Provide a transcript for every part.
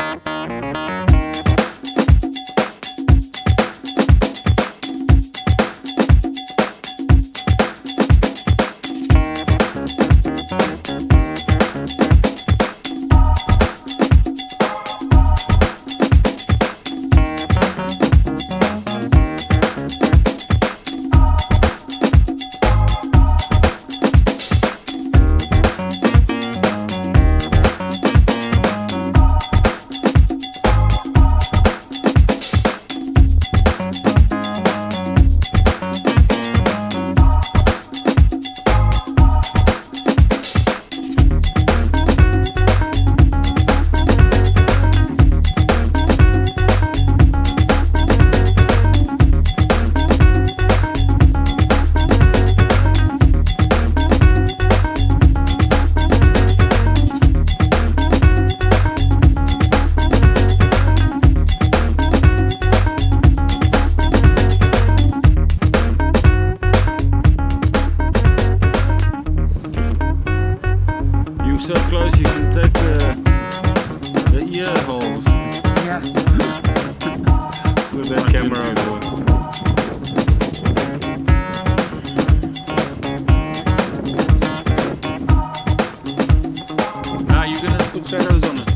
You so close you can take the, the ear holes. Yeah. With that camera over. shadows on it.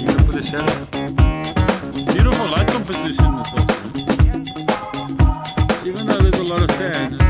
You can put a shadow. Beautiful light composition this also. Even though there's a lot of sand,